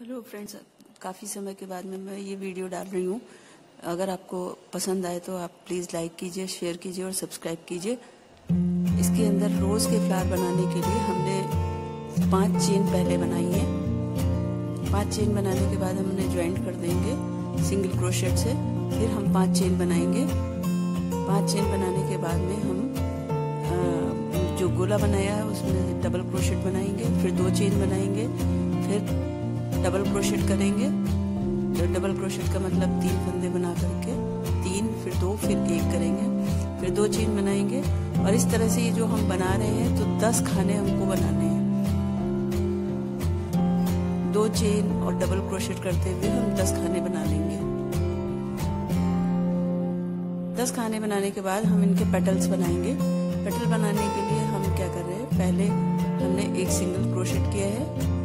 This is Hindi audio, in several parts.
हेलो फ्रेंड्स काफ़ी समय के बाद में मैं ये वीडियो डाल रही हूँ। अगर आपको पसंद आए तो आप प्लीज़ लाइक कीजिए शेयर कीजिए और सब्सक्राइब कीजिए। इसके अंदर रोज़ के फ्लावर बनाने के लिए हमने पाँच चेन पहले बनाई है। पाँच चेन बनाने के बाद हमने ज्वाइंट कर देंगे सिंगल क्रोशेट से। फिर हम पाँच चेन बनाएँगे। पाँच चेन बनाने के बाद में हम जो गोला बनाया है उसमें डबल क्रोशेट बनाएँगे, फिर दो चेन बनाएँगे। फिर डबल क्रोशेट करेंगे। तो डबल क्रोशेट का मतलब तीन फंदे बना करके, तीन, फिर दो, फिर एक करेंगे। फिर दो चेन बनाएँगे। और इस तरह से ये जो हम बना रहे हैं तो दस खाने हमको बनाने हैं। दो चेन और डबल क्रोशेट करते हुए हम दस खाने बना लेंगे। दस खाने बनाने के बाद हम इनके पेटल्स बनाएँगे। पेटल बनाने के लिए हम क्या कर रहे हैं? पहले हमने एक सिंगल क्रोशेट किया है।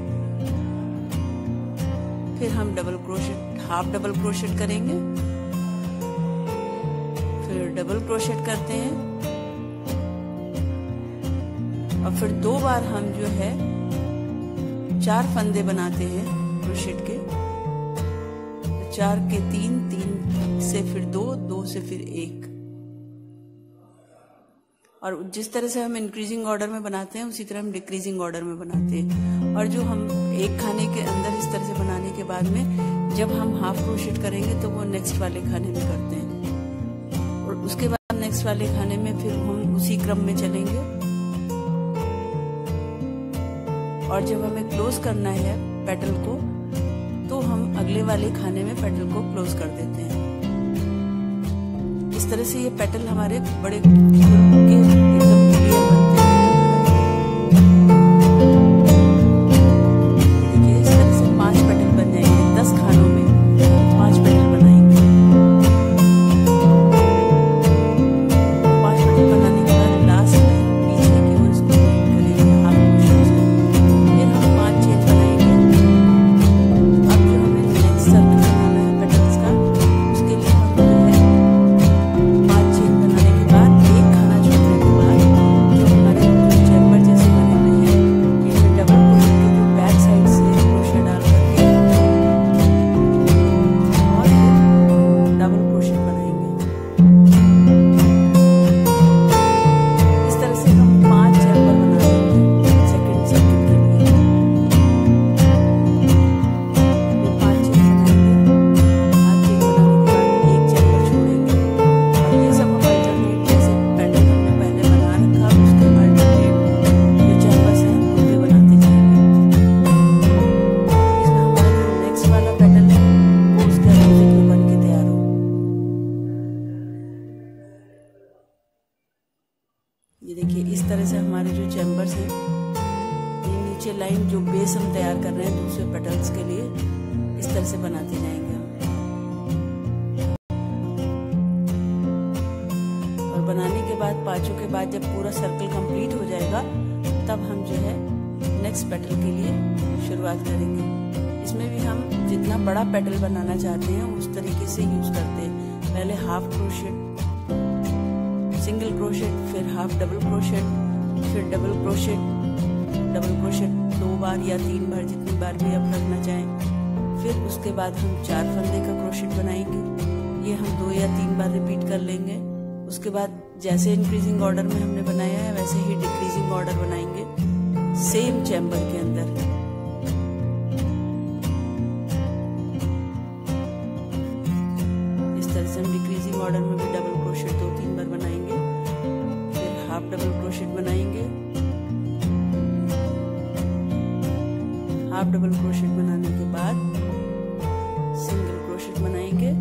फिर हम double crochet half double crochet करेंगे। फिर डबल क्रोशेट करते हैं। और फिर दो बार हम जो है, चार फंदे बनाते हैं क्रोशेट के। चार के तीन तीन से फिर दो दो से फिर एक। और जिस तरह से हम इंक्रीजिंग ऑर्डर में बनाते हैं, उसी तरह हम डिक्रीजिंग ऑर्डर में बनाते हैं। और जो हम एक खाने के अंदर इस तरह से बनाने के बाद में जब हम हाफ़ क्रोशेट करेंगे तो वो नेक्स्ट वाले खाने में करते हैं। और उसके बाद नेक्स्ट वाले खाने में फिर हम उसी क्रम में चलेंगे। और जब हमें क्लोज करना है पेटल को तो हम अगले वाले खाने में पेटल को क्लोज कर देते हैं। इस तरह से ये पेटल हमारे बड़े नेक्स्ट पेटल के लिए शुरुआत करेंगे। इसमें भी हम जितना बड़ा पेटल बनाना चाहते हैं, उस तरीके से यूज़ करते हैं। पहले हाफ़ क्रोशेट सिंगल क्रोशेट फिर हाफ़ डबल क्रोशेट फिर डबल क्रोशेट डबल क्रोशेट दो बार या तीन बार जितनी बार भी आप रखना चाहें। फिर उसके बाद हम चार फंदे का क्रोशेट बनाएँगे। ये हम दो या तीन बार रिपीट कर लेंगे। उसके बाद जैसे इंक्रीजिंग ऑर्डर में हमने बनाया है, वैसे ही डिक्रीजिंग ऑर्डर बनाएँगे। सेम चैम्बर के अंदर। है इस तरह से हम डिक्रीजिंग ऑर्डर में भी डबल क्रोशेट दो तीन बार बनाएँगे। फिर हाफ़ डबल क्रोशेट बनाएँगे। हाफ़ डबल क्रोशेट बनाने के बाद सिंगल क्रोशेट बनाएँगे।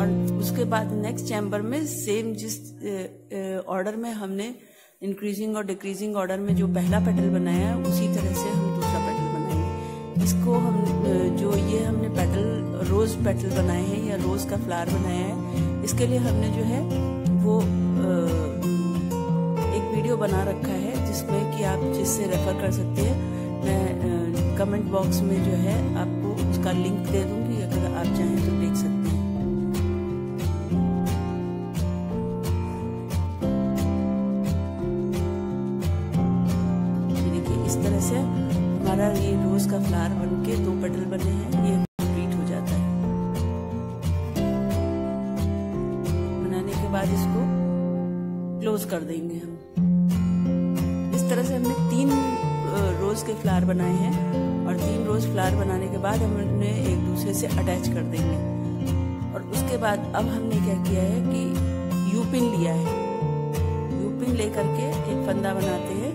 और उसके बाद नेक्स्ट चैम्बर में सेम जिस ऑर्डर में हमने इंक्रीजिंग और डिक्रीजिंग ऑर्डर में जो पहला पेटल बनाया है, उसी तरह से हम दूसरा पेटल बनाएँगे। इसको हम जो ये हमने पेटल रोज पेटल बनाए हैं, या रोज का फ्लावर बनाया है, इसके लिए हमने जो है, वो एक वीडियो बना रखा है, जिसमें कि आप जिससे रेफर कर सकते हैं। मैं कमेंट बॉक्स में जो है, आपको उसका लिंक दे दूँगी, अगर आप चाहें तो देख सकते रोज फ्लावर बन के दो पेटल बने हैं, ये कंप्लीट हो जाता है। बनाने के बाद इसको क्लोज कर देंगे हम। इस तरह से हमने तीन रोज के फ्लावर बनाए हैं और तीन रोज फ्लावर बनाने के बाद हम उन्हें एक दूसरे से अटैच कर देंगे। और उसके बाद अब हमने क्या किया है कि यूपिन लिया है। यूपिन लेकर के एक फंदा बनाते हैं।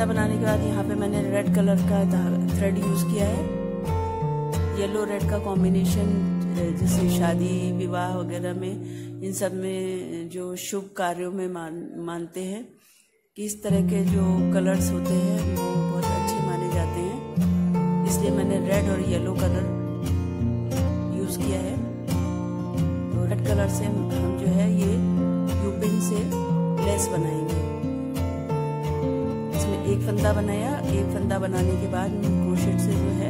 फंदा बनाने के बाद यहाँ पे मैंने रेड कलर का थ्रेड यूज़ किया है। येलो रेड का कॉम्बिनेशन जैसे शादी, विवाह वगैरह में, इन सब में, जो शुभ कार्यों में मान, मानते हैं कि इस तरह के जो कलर्स होते हैं, वो बहुत अच्छे माने जाते हैं। इसलिए मैंने रेड और येलो कलर यूज़ किया है। तो रेड कलर से हम जो है ये यूपिन से लेस बनाएँगे। फंदा बनाया। एक फंदा बनाने के बाद क्रोशेट से जो है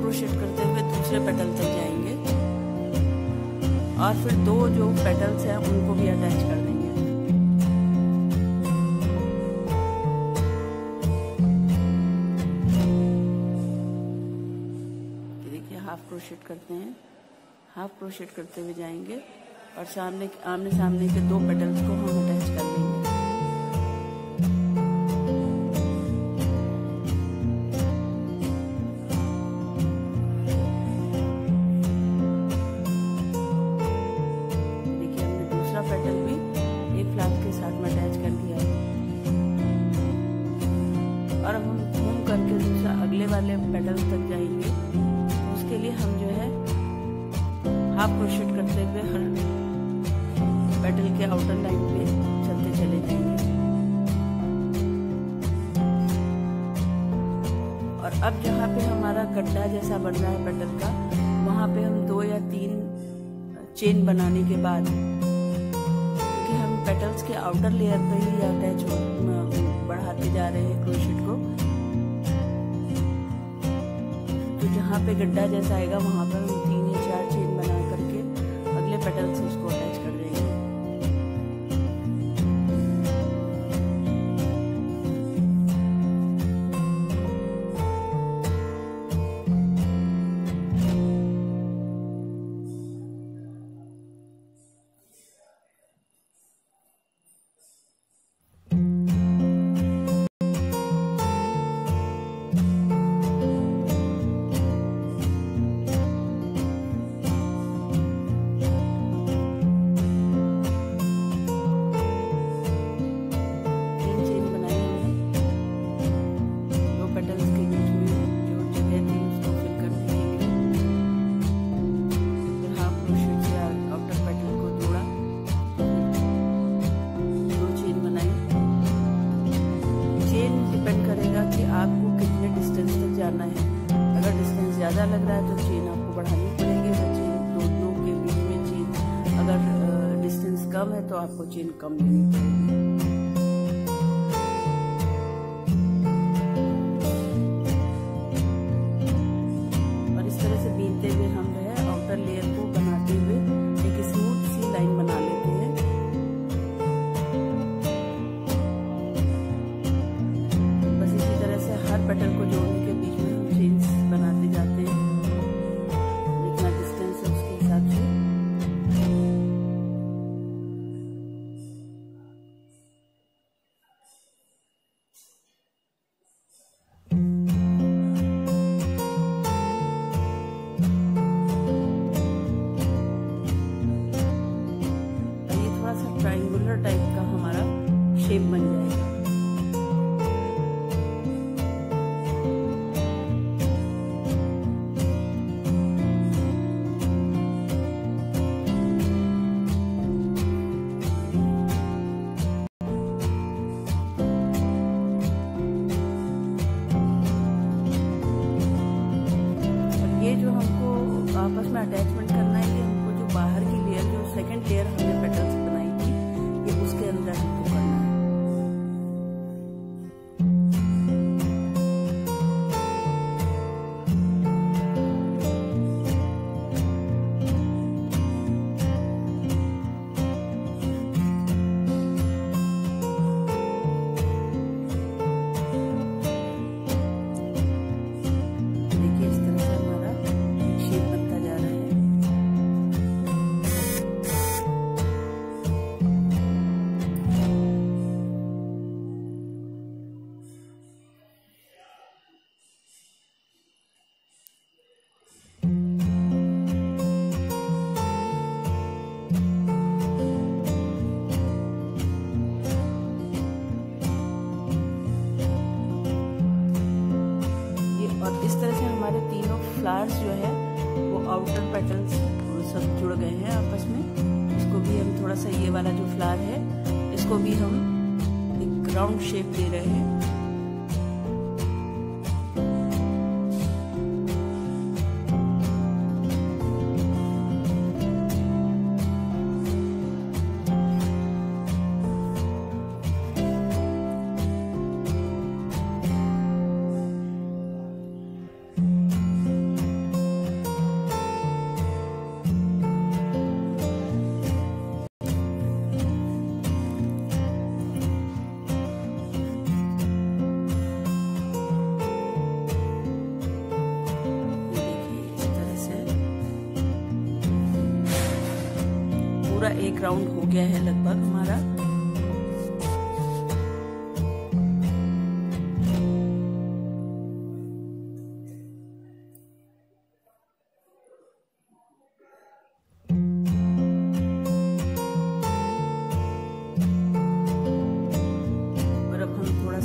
क्रोशेट करते हुए दूसरे पेटल तक जाएँगे। और फिर दो जो पेटल्स हैं, उनको भी अटैच कर देंगे। हाफ़ क्रोशेट करते हैं। हाफ़ क्रोशेट करते हुए जाएँगे और सामने आमने सामने के दो पेटल्स को हम अटैच कर लेंगे। के आउटर लाइन पे चलते चले जाएँगे। और अब जहाँ पे हमारा गड्ढा जैसा बन रहा है पेटल का, वहाँ पे हम दो या तीन चेन बनाने के बाद पेटल्स के आउटर लेयर पे ही अटैच बढ़ाते जा रहे हैं क्रोशेट को। तो जहाँ पे गड्ढा जैसा आएगा, वहाँ पर हम तीन या चार चेन बना करके अगले पेटल से उसको है तो हमारे तीनों फ्लावर्स जो है, वो आउटर पेटल्स सब जुड़ गए हैं आपस में। इसको भी हम थोड़ा सा ये वाला जो फ्लावर है, इसको भी हम एक राउंड शेप दे रहे हैं।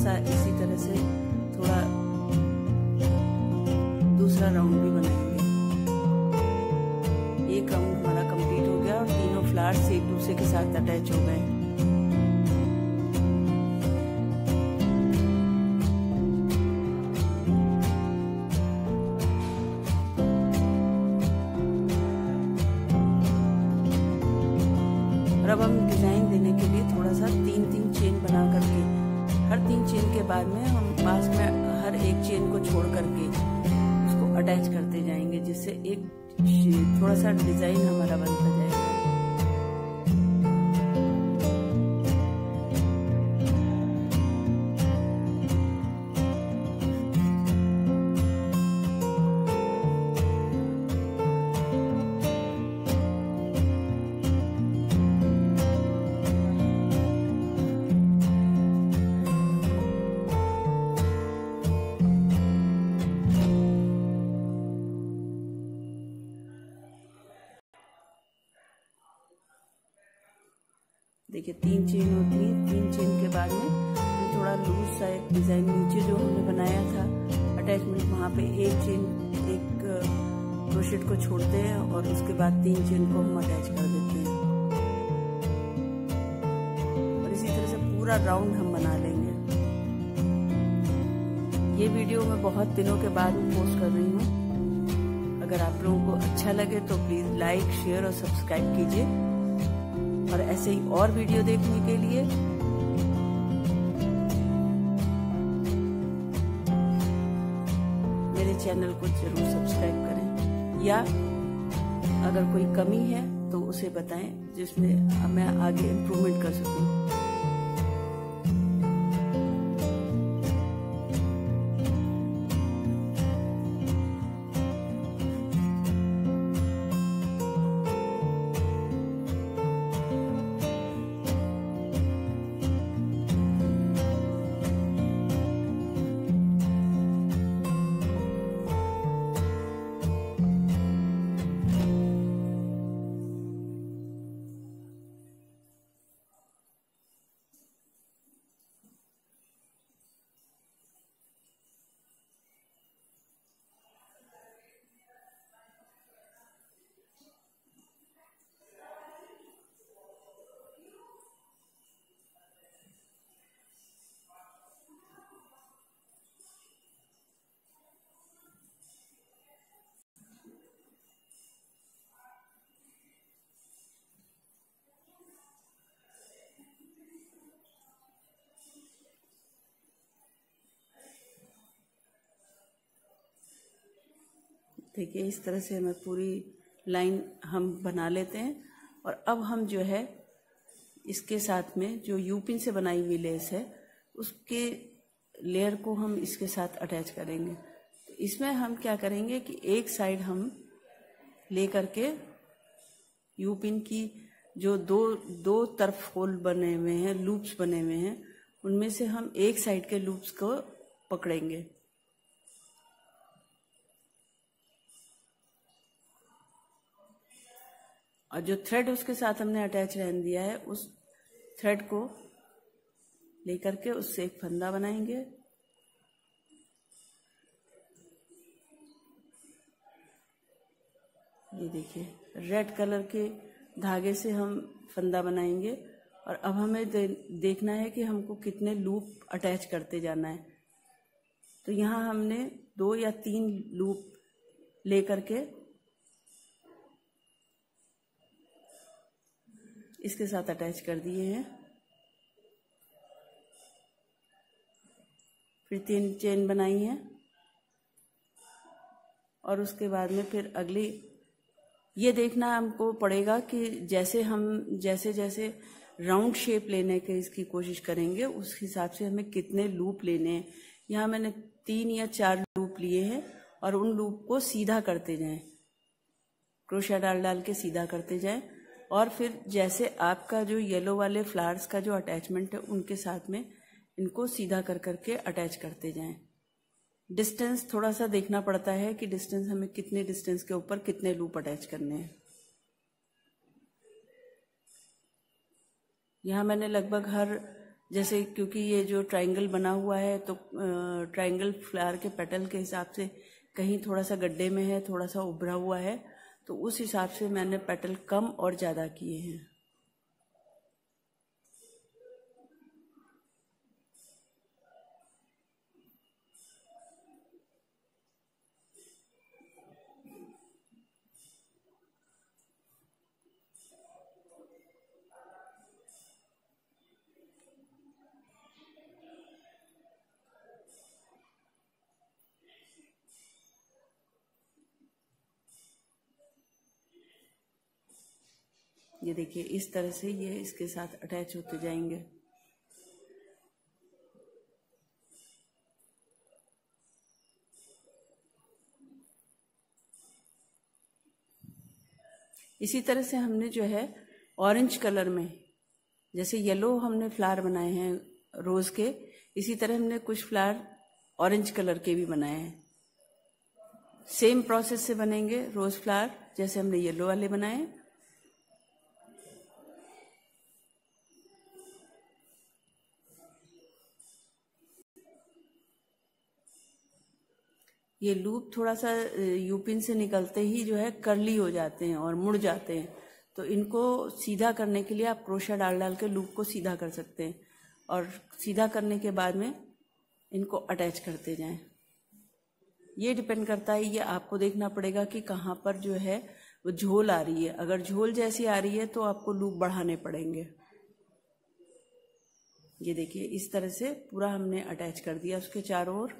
सा इसी तरह से थोड़ा दूसरा राउंड भी बनाएँगे। एक राउंड हमारा कंप्लीट हो गया और तीनों फ्लावर्स एक दूसरे के साथ अटैच हो गए। देखिए, तीन चेन होती है तीन चेन के बाद में थोड़ा लूज सा एक डिज़ाइन नीचे जो हमने बनाया था अटैचमेंट वहाँ पे एक चेन एक क्रोशेट को छोड़ते हैं और उसके बाद तीन चेन को हम अटैच कर देते हैं। और इसी तरह से पूरा राउंड हम बना लेंगे। ये वीडियो मैं बहुत दिनों के बाद पोस्ट कर रही हूँ। अगर आप लोगों को अच्छा लगे तो प्लीज़ लाइक शेयर और सब्सक्राइब कीजिए। और ऐसे ही और वीडियो देखने के लिए मेरे चैनल को ज़रूर सब्सक्राइब करें। या अगर कोई कमी है तो उसे बताएँ, जिसमें मैं आगे इम्प्रूवमेंट कर सकूँ। देखिए, इस तरह से हमें पूरी लाइन हम बना लेते हैं। और अब हम जो है, इसके साथ में जो यूपिन से बनाई हुई लेस है, उसके लेयर को हम इसके साथ अटैच करेंगे। तो इसमें हम क्या करेंगे कि एक साइड हम ले करके यूपिन की जो दो दो तरफ़ होल बने हुए हैं लूप्स बने हुए हैं, उनमें से हम एक साइड के लूप्स को पकड़ेंगे। और जो थ्रेड उसके साथ हमने अटैच रहने दिया है उस थ्रेड को लेकर के उससे एक फंदा बनाएँगे। ये देखिए रेड कलर के धागे से हम फंदा बनाएँगे। और अब हमें दे, देखना है कि हमको कितने लूप अटैच करते जाना है। तो यहाँ हमने दो या तीन लूप लेकर के इसके साथ अटैच कर दिए हैं। फिर तीन चेन बनाई है। और उसके बाद में फिर अगली, ये देखना हमको पड़ेगा कि जैसे हम, जैसे जैसे राउंड शेप लेने के इसकी कोशिश करेंगे, उस हिसाब से हमें कितने लूप लेने हैं। यहाँ मैंने तीन या चार लूप लिए हैं और उन लूप को सीधा करते जाएँ। क्रोशिया डाल डाल के सीधा करते जाएँ। और फिर जैसे आपका जो येलो वाले फ्लावर्स का जो अटैचमेंट है, उनके साथ में इनको सीधा कर करके अटैच करते जाएँ। डिस्टेंस थोड़ा सा देखना पड़ता है कि डिस्टेंस हमें कितने डिस्टेंस के ऊपर कितने लूप अटैच करने हैं। यहाँ मैंने लगभग हर, जैसे क्योंकि ये जो ट्रायंगल बना हुआ है तो ट्रायंगल फ्लावर के पेटल के हिसाब से कहीं थोड़ा सा गड्ढे में है, थोड़ा सा उभरा हुआ है तो उस हिसाब से मैंने पेटल कम और ज़्यादा किए हैं। ये देखिए, इस तरह से ये इसके साथ अटैच होते जाएँगे। इसी तरह से हमने जो है ऑरेंज कलर में, जैसे येलो हमने फ्लावर बनाए हैं रोज़ के, इसी तरह हमने कुछ फ्लावर ऑरेंज कलर के भी बनाए हैं। सेम प्रोसेस से बनेंगे रोज़ फ्लावर जैसे हमने येलो वाले बनाए ये लूप थोड़ा सा यूपिन से निकलते ही जो है करली हो जाते हैं और मुड़ जाते हैं। तो इनको सीधा करने के लिए आप क्रोशा डाल डाल के लूप को सीधा कर सकते हैं और सीधा करने के बाद में इनको अटैच करते जाएँ। ये डिपेंड करता है, ये आपको देखना पड़ेगा कि कहाँ पर जो है वो झोल आ रही है। अगर झोल जैसी आ रही है तो आपको लूप बढ़ाने पड़ेंगे। ये देखिए, इस तरह से पूरा हमने अटैच कर दिया उसके चारों ओर।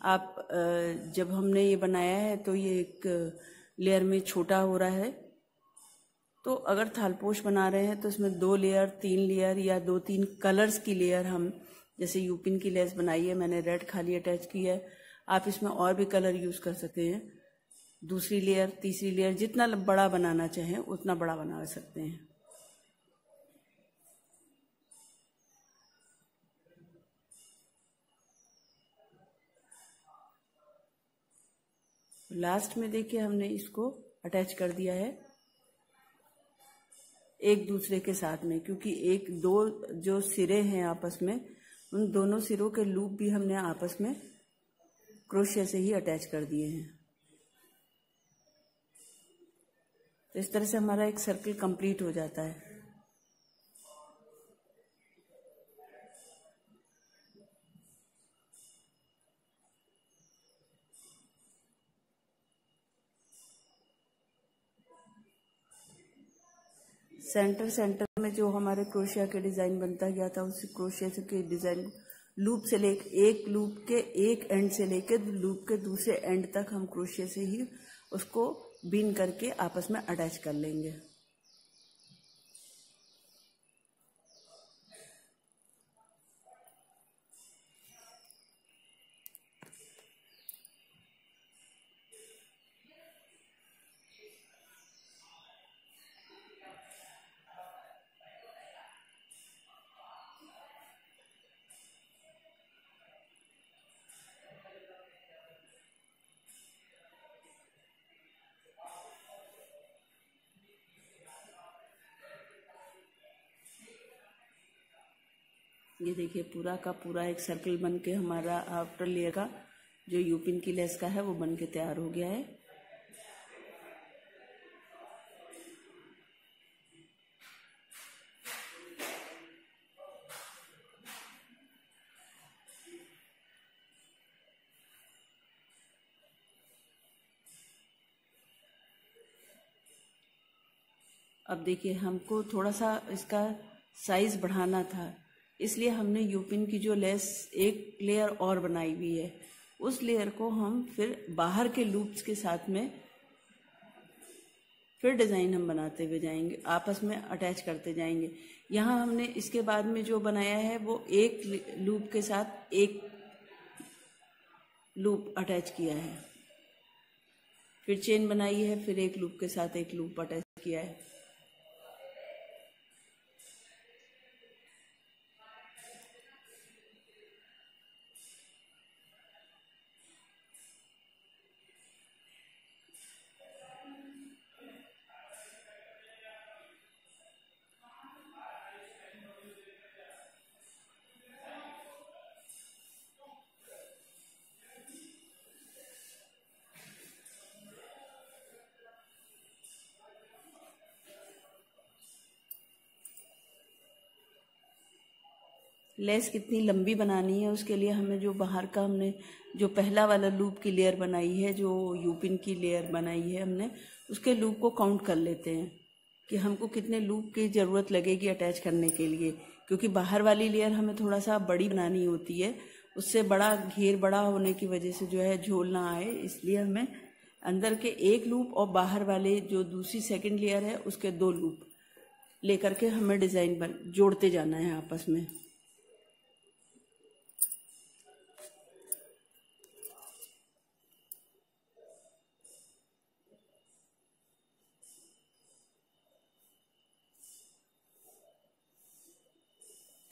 आप जब हमने ये बनाया है तो ये एक लेयर में छोटा हो रहा है। तो अगर थालपोश बना रहे हैं तो इसमें दो लेयर तीन लेयर या दो, तीन कलर्स की लेयर हम, जैसे यूपिन की लेस बनाई है, मैंने रेड खाली अटैच की है, आप इसमें और भी कलर यूज़ कर सकते हैं। दूसरी लेयर तीसरी लेयर जितना बड़ा बनाना चाहें, उतना बड़ा बना सकते हैं। लास्ट में देखिए हमने इसको अटैच कर दिया है एक दूसरे के साथ में, क्योंकि एक दो जो सिरे हैं आपस में, उन दोनों सिरों के लूप भी हमने आपस में क्रोशिया से ही अटैच कर दिए हैं। तो इस तरह से हमारा एक सर्कल कंप्लीट हो जाता है। सेंटर सेंटर में जो हमारे क्रोशिया के डिज़ाइन बनता गया था, उस क्रोशिया के डिज़ाइन लूप से ले एक लूप के, एक एंड से लेके लूप के दूसरे एंड तक हम क्रोशिया से ही उसको बीन करके आपस में अटैच कर लेंगे। ये देखिए पूरा का पूरा एक सर्कल बन के हमारा आउटर लेयर का जो यूपिन की लेस का है, वो बन के तैयार हो गया है। अब देखिए हमको थोड़ा सा इसका साइज़ बढ़ाना था। इसलिए हमने यूपिन की जो लेस, एक लेयर और बनाई हुई है। उस लेयर को हम फिर बाहर के लूप्स के साथ में फिर डिज़ाइन हम बनाते हुए जाएँगे, आपस में अटैच करते जाएँगे। यहाँ हमने इसके बाद में जो बनाया है, वो एक लूप के साथ एक लूप अटैच किया है। फिर चेन बनाई है, फिर एक लूप के साथ एक लूप अटैच किया है। लेस कितनी लंबी बनानी है, उसके लिए हमें जो बाहर का हमने जो पहला वाला लूप की लेयर बनाई है, जो यूपिन की लेयर बनाई है हमने, उसके लूप को काउंट कर लेते हैं कि हमको कितने लूप की ज़रूरत लगेगी अटैच करने के लिए। क्योंकि बाहर वाली लेयर हमें थोड़ा सा बड़ी बनानी होती है, उससे बड़ा घेर बड़ा होने की वजह से जो है झोल ना आए, इसलिए हमें अंदर के एक लूप और बाहर वाले जो दूसरी सेकंड लेयर है, उसके दो लूप लेकर के हमें डिज़ाइन जोड़ते जाना है आपस में।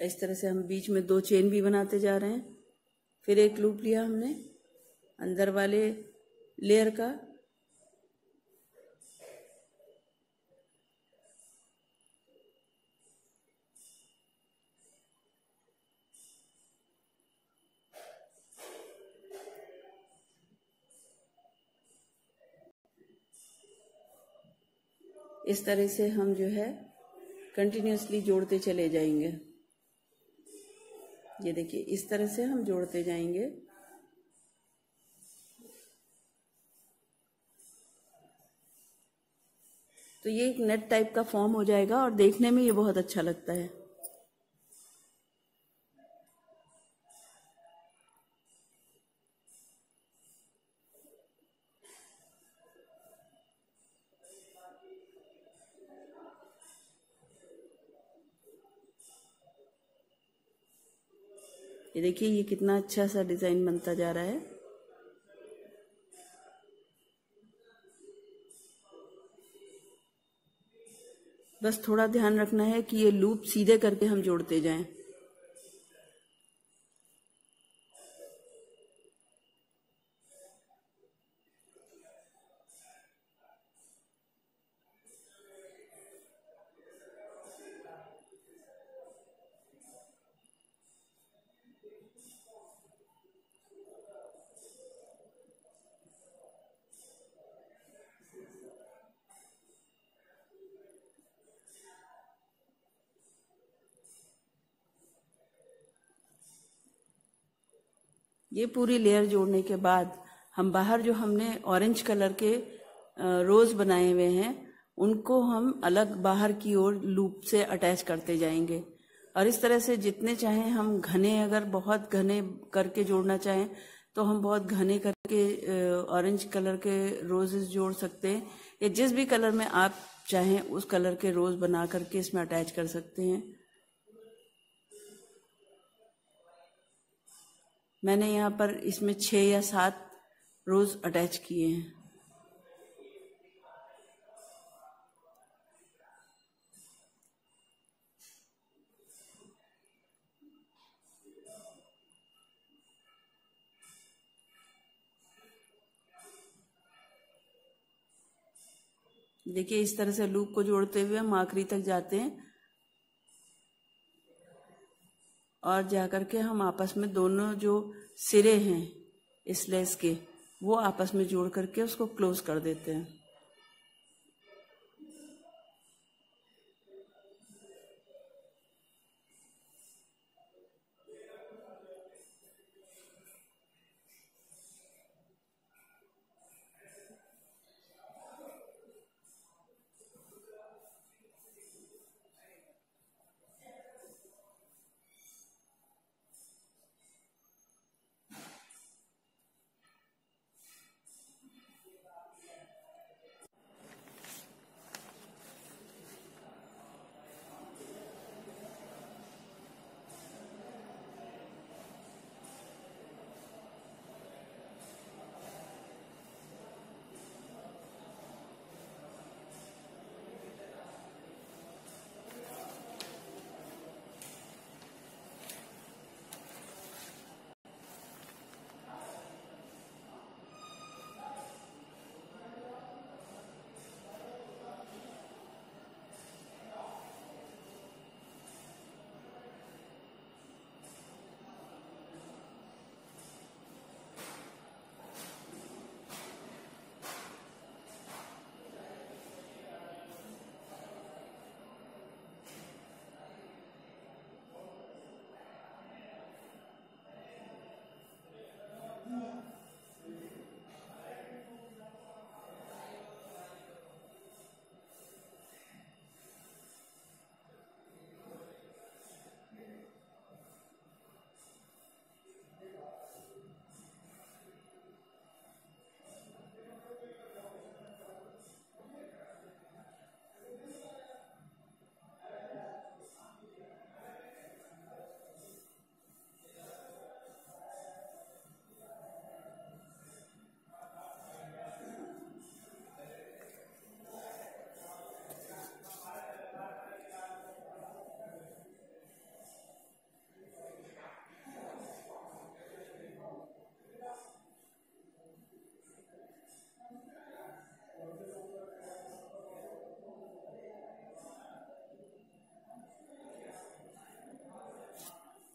इस तरह से हम बीच में दो चेन भी बनाते जा रहे हैं। फिर एक लूप लिया हमने, अंदर वाले लेयर का। इस तरह से हम जो है कंटिन्यूसली जोड़ते चले जाएँगे। ये देखिए, इस तरह से हम जोड़ते जाएँगे। तो ये एक नेट टाइप का फॉर्म हो जाएगा और देखने में ये बहुत अच्छा लगता है। ये देखिए, ये कितना अच्छा सा डिज़ाइन बनता जा रहा है। बस थोड़ा ध्यान रखना है कि ये लूप सीधे करके हम जोड़ते जाएँ। ये पूरी लेयर जोड़ने के बाद हम बाहर जो हमने ऑरेंज कलर के रोज बनाए हुए हैं, उनको हम अलग बाहर की ओर लूप से अटैच करते जाएँगे। और इस तरह से जितने चाहें हम घने अगर बहुत घने करके जोड़ना चाहें तो हम बहुत घने करके ऑरेंज कलर के रोजेस जोड़ सकते हैं। या जिस भी कलर में आप चाहें, उस कलर के रोज बना करके इसमें अटैच कर सकते हैं। मैंने यहाँ पर इसमें छः या सात रोज़ अटैच किए हैं। देखिए, इस तरह से लूप को जोड़ते हुए हम आखिरी तक जाते हैं। और जाकर के हम आपस में दोनों जो सिरे हैं इस लेस के, वो आपस में जोड़ करके उसको क्लोज कर देते हैं।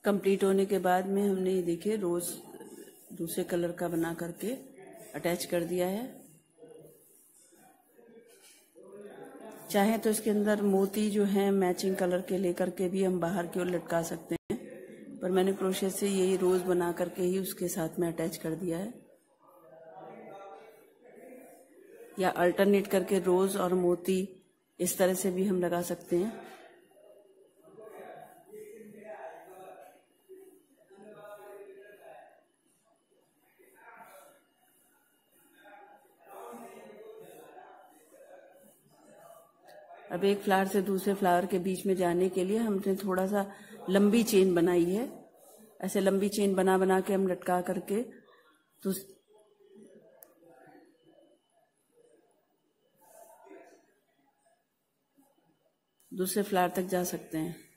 कंप्लीट होने के बाद में हमने ये देखिए, रोज़ दूसरे कलर का बना करके अटैच कर दिया है। चाहे तो इसके अंदर मोती जो है मैचिंग कलर के लेकर के भी हम बाहर की ओर लटका सकते हैं, पर मैंने क्रोशे से यही रोज बना करके ही उसके साथ में अटैच कर दिया है। या अल्टरनेट करके रोज और मोती इस तरह से भी हम लगा सकते हैं। अब एक फ्लावर से दूसरे फ्लावर के बीच में जाने के लिए हमने थोड़ा सा लंबी चेन बनाई है। ऐसे लंबी चेन बना बना के हम लटका करके तो दूसरे फ्लावर तक जा सकते हैं।